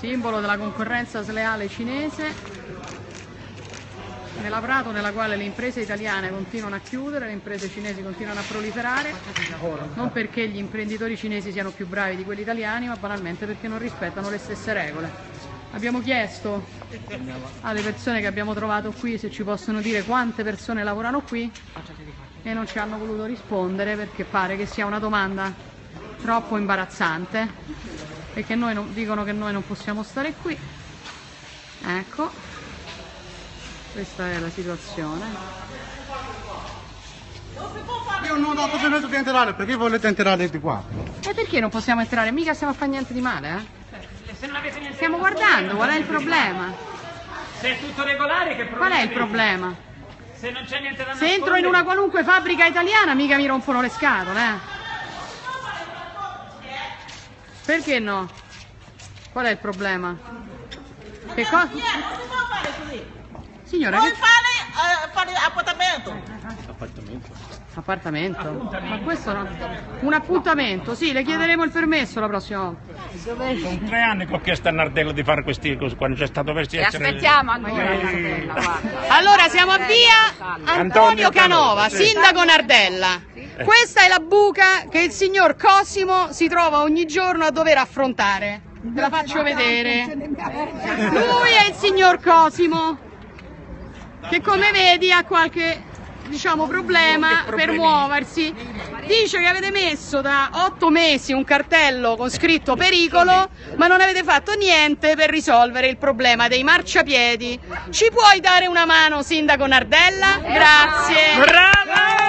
simbolo della concorrenza sleale cinese nella Prato nella quale le imprese italiane continuano a chiudere, le imprese cinesi continuano a proliferare, non perché gli imprenditori cinesi siano più bravi di quelli italiani, ma banalmente perché non rispettano le stesse regole. Abbiamo chiesto alle persone che abbiamo trovato qui se ci possono dire quante persone lavorano qui e non ci hanno voluto rispondere perché pare che sia una domanda troppo imbarazzante che noi non, dicono che noi non possiamo stare qui. Ecco. Questa è la situazione. Io non ho dato permesso di entrare, perché volete entrare di qua? E perché non possiamo entrare? Mica stiamo a fare niente di male, eh? Se non avete niente Stiamo guardando, qual è il problema? Se è tutto regolare, che Qual è il problema? Se non c'è niente da Se entro in una qualunque fabbrica italiana mica mi rompono le scatole, eh? Perché no? Qual è il problema? Che cosa? Signora, Poi che... fare, eh, fare appartamento. Appartamento? Ma questo no? Un appuntamento, sì, le chiederemo il permesso la prossima volta. Sono tre anni che ho chiesto a Nardello di fare questi cose quando c'è stato per Ti aspettiamo ancora, guarda. Allora siamo a via Antonio Canova, sindaco Nardella. Questa è la buca che il signor Cosimo si trova ogni giorno a dover affrontare. Ve la faccio vedere. Lui è il signor Cosimo, che come vedi ha qualche diciamo, problema per muoversi. Dice che avete messo da otto mesi un cartello con scritto pericolo, ma non avete fatto niente per risolvere il problema dei marciapiedi. Ci puoi dare una mano, sindaco Nardella? Grazie. Bravo!